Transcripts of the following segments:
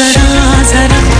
zara zara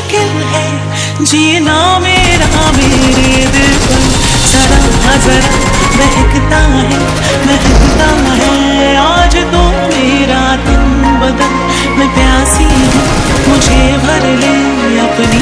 मुश्किल है जीना मेरा, मेरे दिल पर जरा जरा महकता है महकता है। आज तो मेरा दिन बदल। मैं प्यासी हूँ, मुझे भर ले अपनी